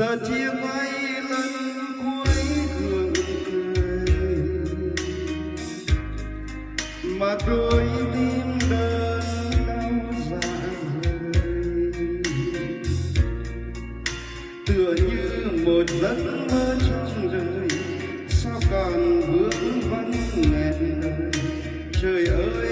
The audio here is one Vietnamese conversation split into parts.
giờ chia tay lần cuối gượng cười mà đôi tim đơn đau dạ tựa như một giấc mơ trong đời sao còn vương vấn nghẹn đời, trời ơi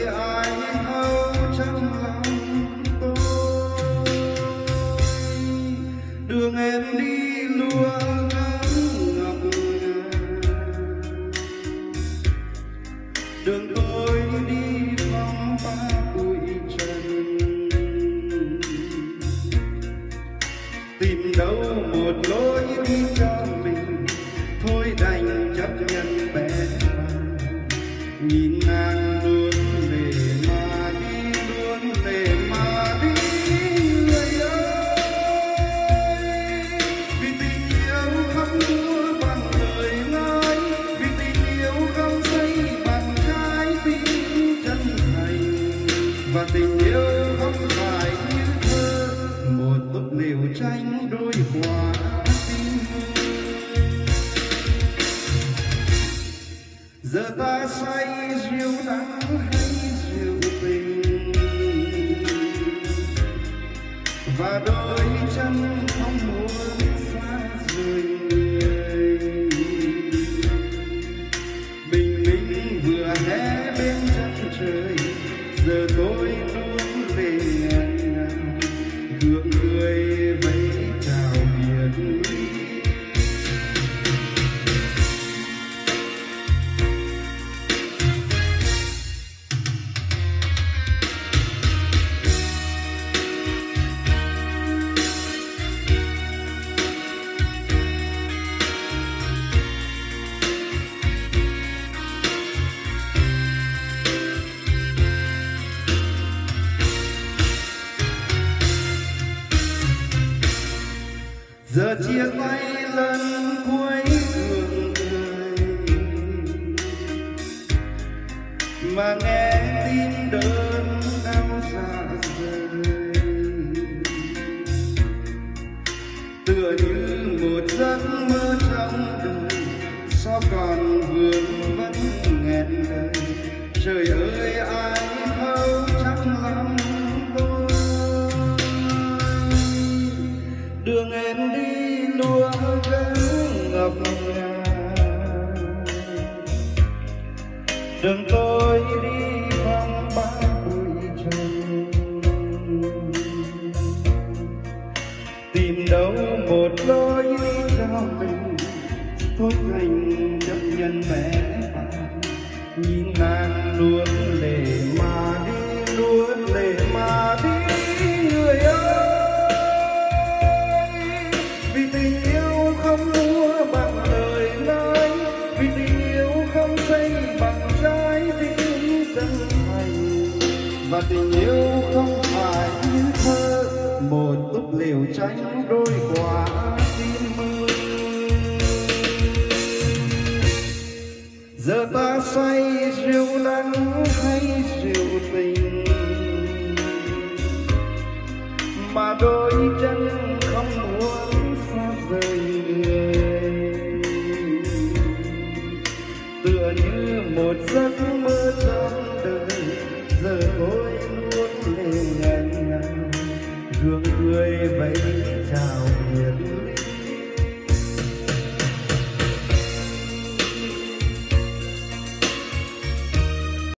đôi quả tim giờ ta say rượu đắng giờ chia tay lần cuối gượng cười mà nghe tin đơn đau dạ rời. Tựa như một giấc mơ trong đời, sao còn vương vẫn nghẹn lời trời ơi ngọc đường tôi đi vắng ba bụi trần. Tìm đâu một lối đi cho mình thôi thành chấp nhân mẹ. Nhìn nàng luôn và tình yêu không phải như thơ, một túp liều tránh đôi quả tim mơ giờ ta say rượu đắng hay rượu tình? Mà đôi chân không muốn xa rời người. Tựa như một giấc mơ trong đời giờ tôi luôn lệ nghẹn gương người vậy